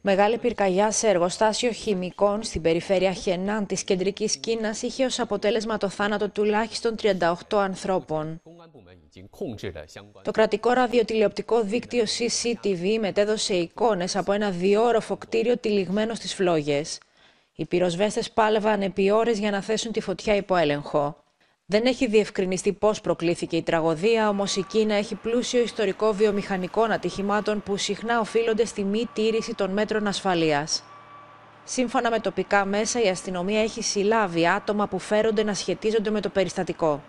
Μεγάλη πυρκαγιά σε εργοστάσιο χημικών στην περιφέρεια Χενάν της κεντρικής Κίνας είχε ως αποτέλεσμα το θάνατο τουλάχιστον 38 ανθρώπων. Το κρατικό ραδιοτηλεοπτικό δίκτυο CCTV μετέδωσε εικόνες από ένα διόροφο κτίριο τυλιγμένο στις φλόγες. Οι πυροσβέστες πάλευαν επί ώρες για να θέσουν τη φωτιά υπό έλεγχο. Δεν έχει διευκρινιστεί πώς προκλήθηκε η τραγωδία, όμως η Κίνα έχει πλούσιο ιστορικό βιομηχανικών ατυχημάτων που συχνά οφείλονται στη μη τήρηση των μέτρων ασφαλείας. Σύμφωνα με τοπικά μέσα, η αστυνομία έχει συλλάβει άτομα που φέρονται να σχετίζονται με το περιστατικό.